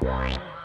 one.